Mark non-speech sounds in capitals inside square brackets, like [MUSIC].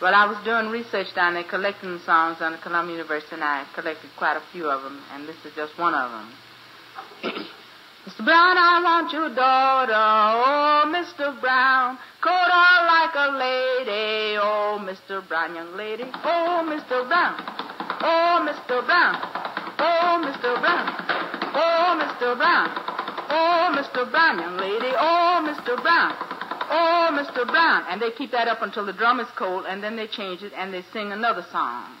Well, I was doing research down there, collecting songs on the Columbia University, and I collected quite a few of them, and this is just one of them. [COUGHS] Mr. Brown, I want your daughter, oh, Mr. Brown, coat her like a lady, oh, Mr. Brown, young lady, oh, Mr. Brown, oh, Mr. Brown, oh, Mr. Brown, oh, Mr. Brown, oh, Mr. Brown, young lady, oh, Mr. Brown, oh, Mr. Brown. And they keep that up until the drum is cold, and then they change it and they sing another song.